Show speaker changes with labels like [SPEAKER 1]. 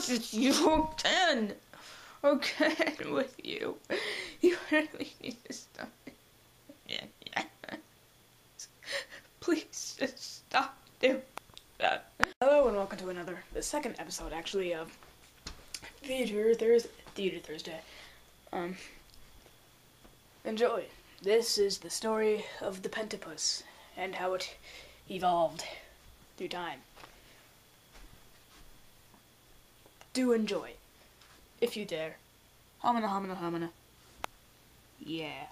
[SPEAKER 1] just you again. Again with you. You really need to stop. Yeah, yeah. Please just stop doing that.
[SPEAKER 2] Hello and welcome to another, the second episode actually of Theater Thursday. Theater Thursday. Um, enjoy. This is the story of the Pentapus and how it evolved through time. Do enjoy, if you dare. Homina, homina, homina. Yeah.